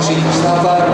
Sim, estava